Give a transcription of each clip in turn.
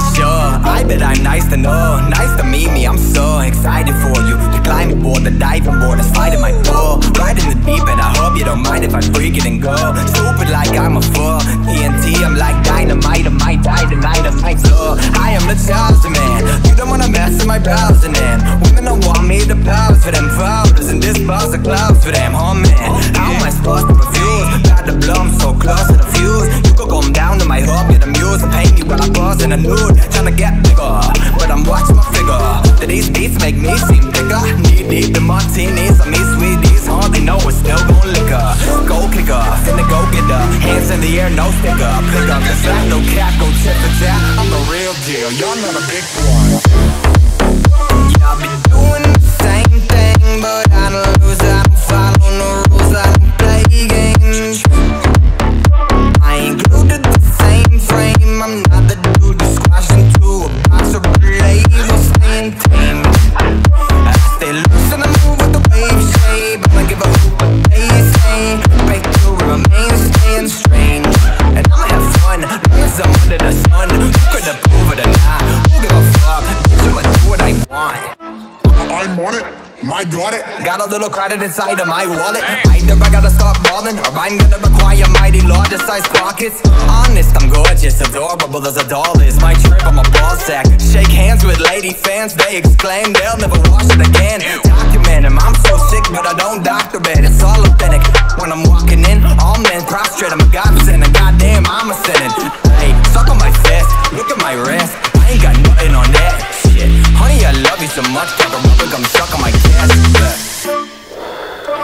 that I bet I'm nice to know. Nice to meet me, I'm so excited for you. To climb aboard the diving board and slide in my pool Right in the deep end, I hope you don't mind if I freak it and go. Stupid like I'm a fool. TNT, I'm like dynamite, I might die tonight, I might floor I am the chosen man, you don't wanna mess with my browsing in Women don't want me to pose for them photos And this bars are close for them, oh man amused And paint me while I pause in a nude Tryna get bigger, but I'm watching my figure. Do these beats make me seem bigger? Knee deep in martinis, I mean sweeties. Huh, they know it's still gon' liquor Go kicker, finna go get her Hands in the air, no sticker. Pick up the slack, no cap, go tip for tat I'm the real deal, y'all not a big one I'm it. My got it. Got a little credit inside of my wallet. Either I gotta stop balling Or I'm gonna require mighty larger size pockets. Honest, I'm gorgeous, adorable as a doll is My trip, I'm a ball sack. Shake hands with lady fans. They exclaim they'll never wash it again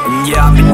Yeah,